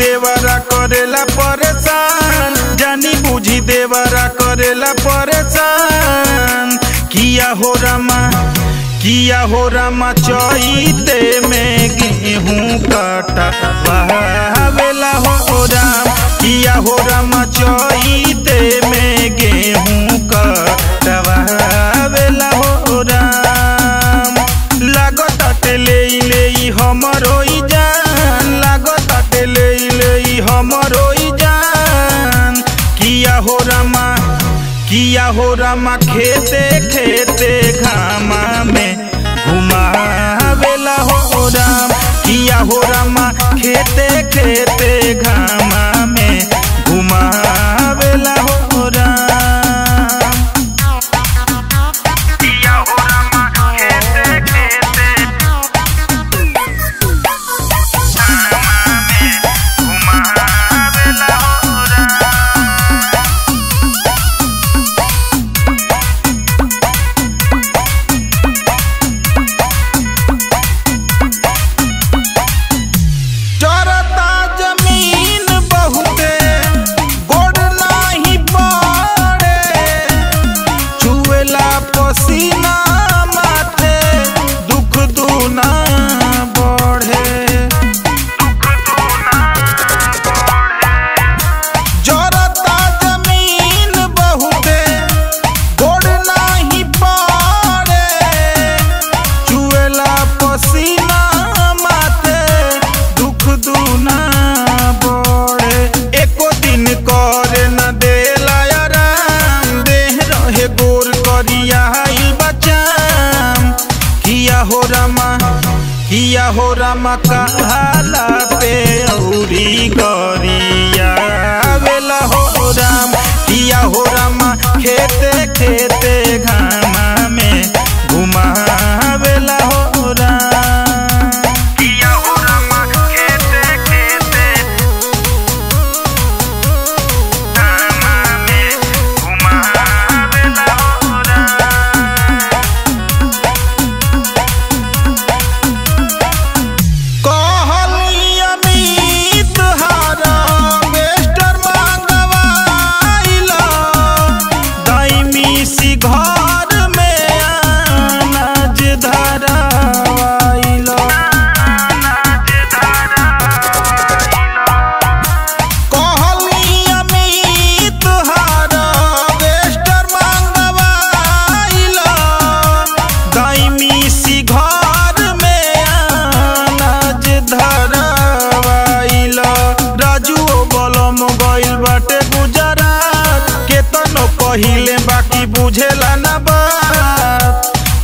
देवरा करेला परेशान। जानी बुझी देवरा करेला परेशान। किया हो रामा, किया हो रामा चईते में गेहूँ काटा। बहावेला हो राम, किया हो रामा चईते में गेहूँ काटा। बहावेला हो राम। लागत ले ले हमरो जान हो रामा, किया हो रामा, खेते खेते घामा में घुमा घुमावेला हो राम। किया हो रामा, खेते खेते हो रमा किया हो रमा कहाला पे औरी गरिया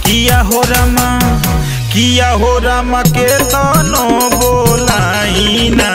किया हो रमा किया हो रमा केतनो बोलाई ना